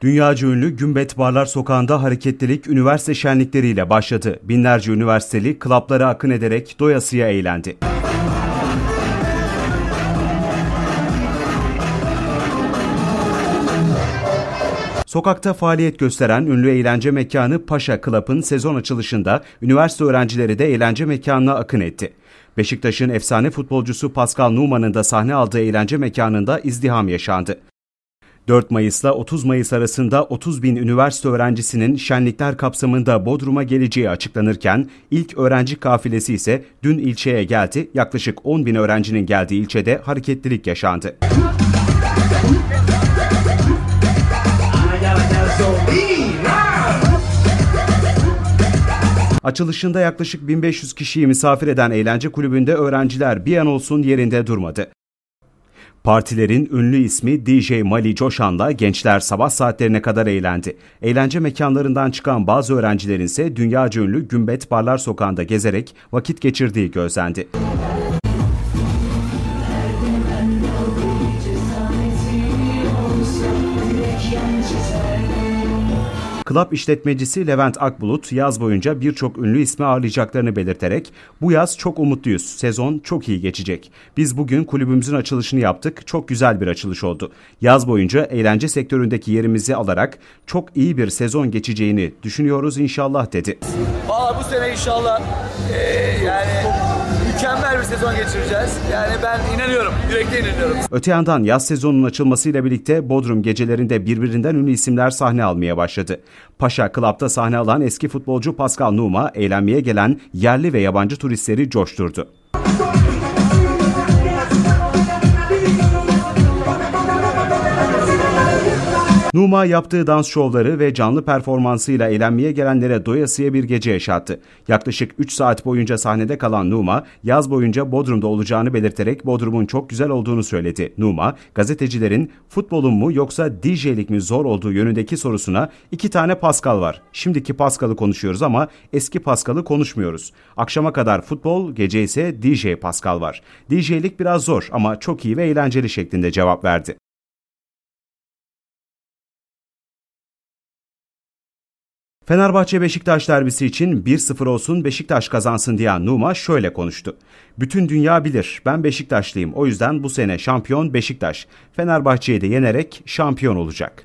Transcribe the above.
Dünyaca ünlü Gümbet Barlar Sokağı'nda hareketlilik üniversite şenlikleriyle başladı. Binlerce üniversiteli klaplara akın ederek doyasıya eğlendi. Sokakta faaliyet gösteren ünlü eğlence mekanı Paşa Club'ın sezon açılışında üniversite öğrencileri de eğlence mekanına akın etti. Beşiktaş'ın efsane futbolcusu Pascal Numan'ın da sahne aldığı eğlence mekanında izdiham yaşandı. 4 Mayıs'la 30 Mayıs arasında 30 bin üniversite öğrencisinin şenlikler kapsamında Bodrum'a geleceği açıklanırken ilk öğrenci kafilesi ise dün ilçeye geldi. Yaklaşık 10 bin öğrencinin geldiği ilçede hareketlilik yaşandı. Açılışında yaklaşık 1500 kişiyi misafir eden eğlence kulübünde öğrenciler bir an olsun yerinde durmadı. Partilerin ünlü ismi DJ Mali Coşan'la gençler sabah saatlerine kadar eğlendi. Eğlence mekanlarından çıkan bazı öğrencilerin ise dünyaca ünlü Gümbet Barlar Sokağı'nda gezerek vakit geçirdiği gözlendi. Club işletmecisi Levent Akbulut yaz boyunca birçok ünlü ismi ağırlayacaklarını belirterek bu yaz çok umutluyuz. Sezon çok iyi geçecek. Biz bugün kulübümüzün açılışını yaptık. Çok güzel bir açılış oldu. Yaz boyunca eğlence sektöründeki yerimizi alarak çok iyi bir sezon geçeceğini düşünüyoruz inşallah dedi. Valla bu sene inşallah eee, yani mükemmel bir sezon geçireceğiz. Yani ben inanıyorum, yürekten inanıyorum. Öte yandan yaz sezonunun açılmasıyla birlikte Bodrum gecelerinde birbirinden ünlü isimler sahne almaya başladı. Paşa Club'da sahne alan eski futbolcu Pascal Numa eğlenmeye gelen yerli ve yabancı turistleri coşturdu. Numa yaptığı dans şovları ve canlı performansıyla eğlenmeye gelenlere doyasıya bir gece yaşattı. Yaklaşık 3 saat boyunca sahnede kalan Numa, yaz boyunca Bodrum'da olacağını belirterek Bodrum'un çok güzel olduğunu söyledi. Numa, gazetecilerin futbolun mu yoksa DJ'lik mi zor olduğu yönündeki sorusuna iki tane Pascal var. Şimdiki Pascal'ı konuşuyoruz ama eski Pascal'ı konuşmuyoruz. Akşama kadar futbol, gece ise DJ Pascal var. DJ'lik biraz zor ama çok iyi ve eğlenceli şeklinde cevap verdi. Fenerbahçe Beşiktaş derbisi için 1-0 olsun Beşiktaş kazansın diyen Numa şöyle konuştu. Bütün dünya bilir ben Beşiktaşlıyım o yüzden bu sene şampiyon Beşiktaş. Fenerbahçe'yi de yenerek şampiyon olacak.